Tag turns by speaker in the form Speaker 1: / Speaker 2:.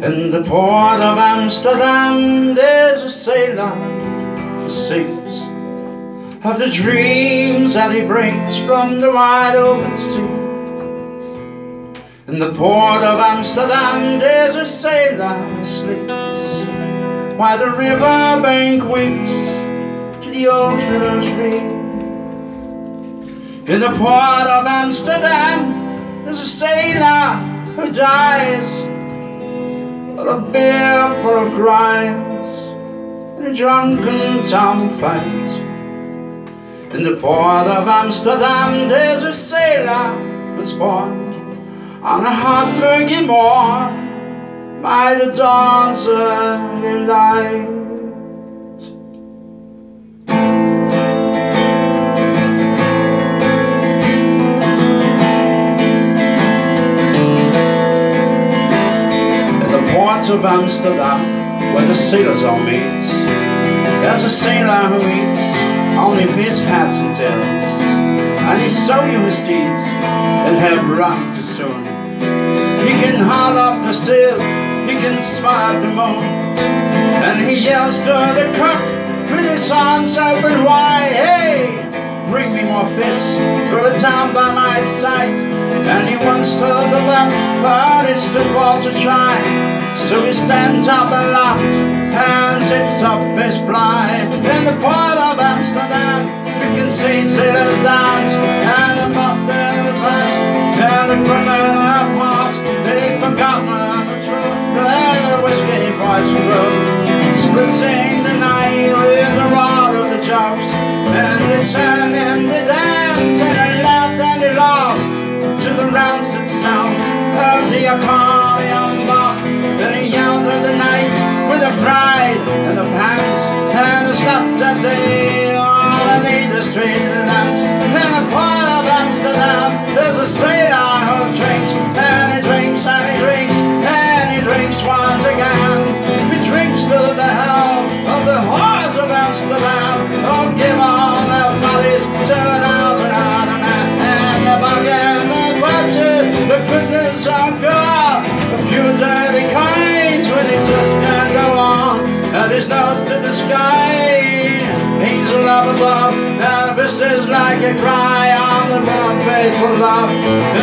Speaker 1: In the port of Amsterdam there's a sailor who sings Of the dreams that he brings from the wide open sea. In the port of Amsterdam there's a sailor who sleeps While the river weeps to the old river's reed In the port of Amsterdam there's a sailor who dies of beer, full of crimes, and a drunken town fight. In the port of Amsterdam, there's a sailor who's born on a hot murky morn by the dawn's early light. Of Amsterdam, where the sailors all meet. There's a sailor who eats only fish heads and tails, and he show you his deeds and have run too soon. He can haul up the sail, he can swab the moon, and he yells to the cook with his arms open wide, hey! Bring me more fish, throw it down by my. Wants to the left, but it's too far to try. So he stands up and aloft and zips up his fly. In the port of Amsterdam, you can see sailors dance and the and the and the criminal applause. They've forgotten the truth, and the whiskey voice grew. Splitting the rancid sound of the accordion boss. Then he yelled at the night with the pride and the pants and the stuff that they all made the street dance. In the port of Amsterdam, there's a sailor His to the sky. He's a love above. Now this is like a cry on the ground, faithful love.